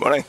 Morning.